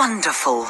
wonderful.